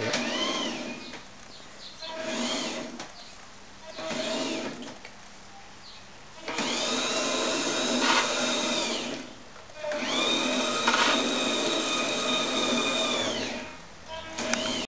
That's it.